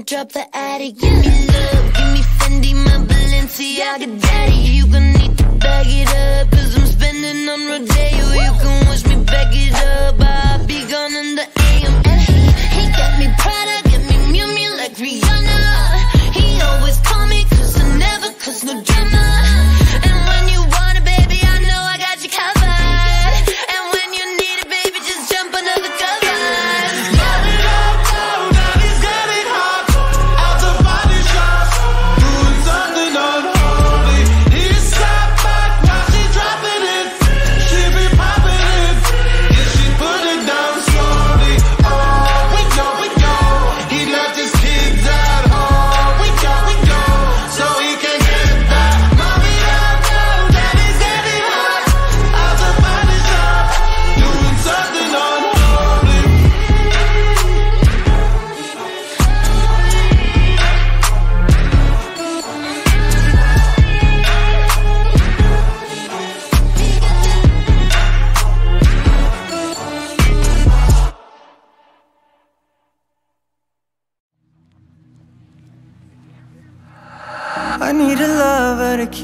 You wanna drop the attic, give me love, give me Fendi, my Balenciaga, daddy. You gonna need to bag it up,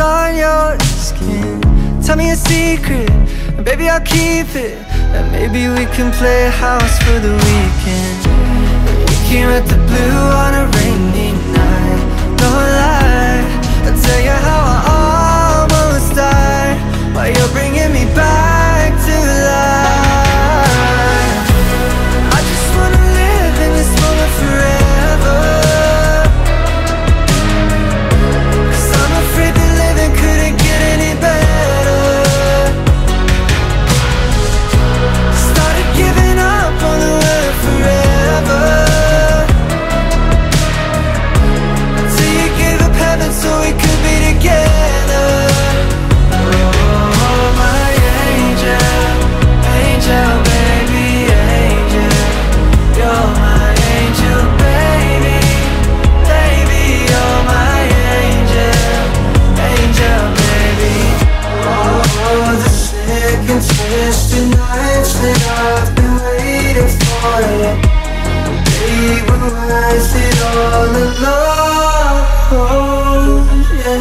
on your skin. Tell me a secret, and baby, I'll keep it. And maybe we can play house for the weekend. We came at the blue on a rainy night. No lie, I'll tell you how I almost died. While you're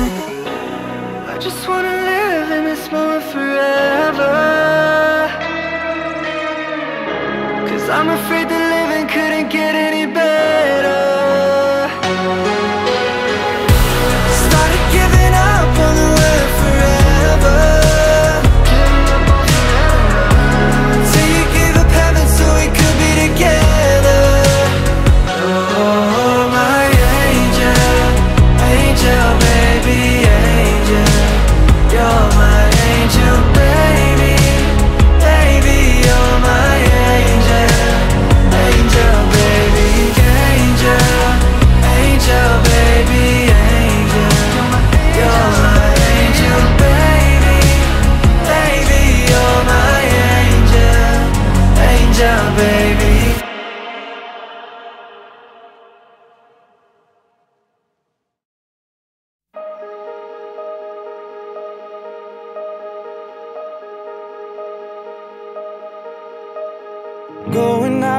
I just wanna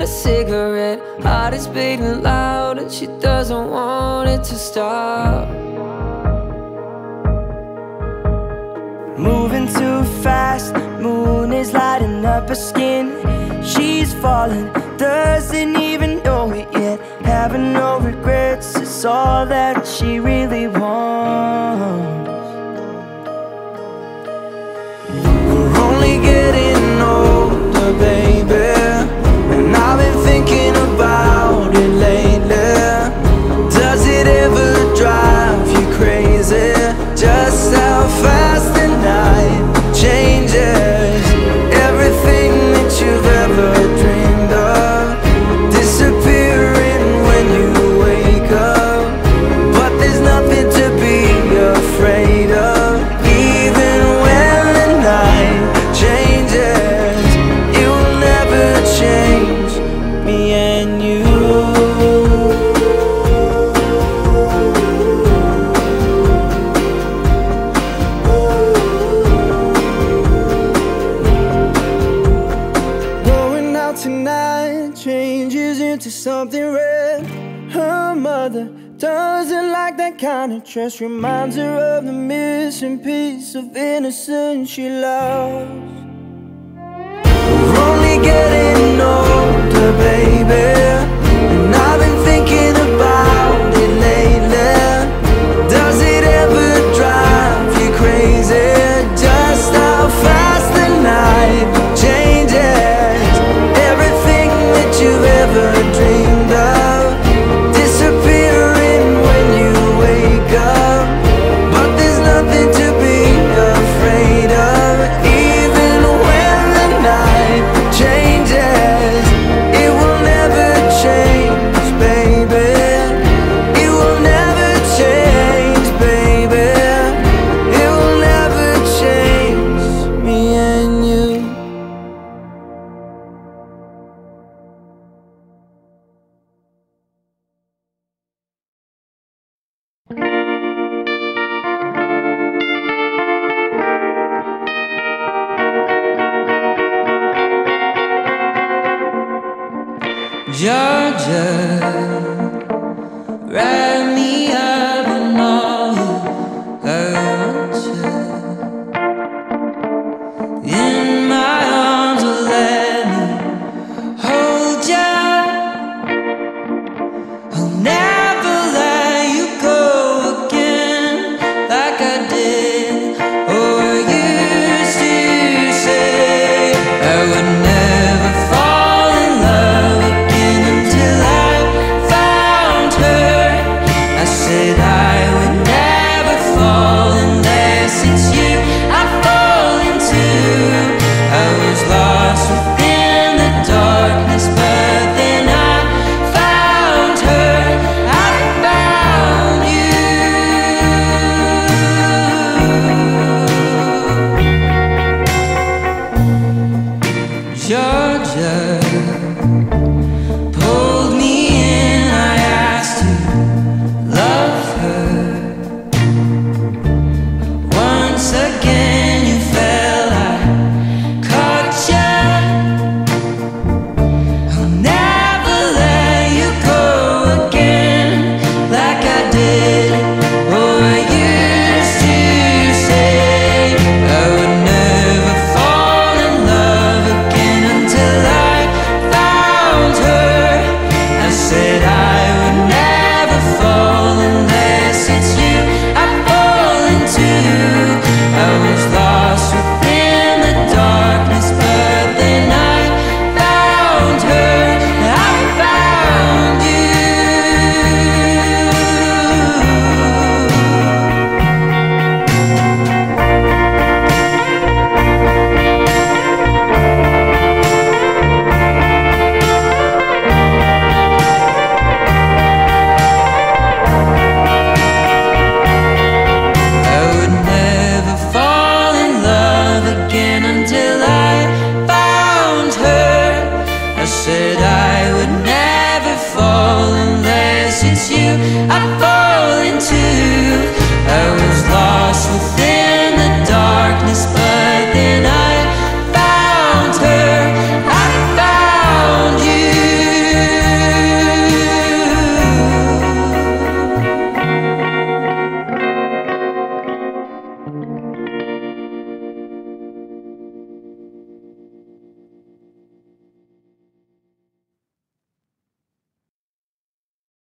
A cigarette. Heart is beating loud and she doesn't want it to stop. Moving too fast, moon is lighting up her skin. She's falling, doesn't even know it yet. Having no regrets, it's all that she really wants out tonight changes into something red Her mother doesn't like that kind of dress Reminds her of the missing piece of innocence she lost. We're only getting older, baby Georgia, wrap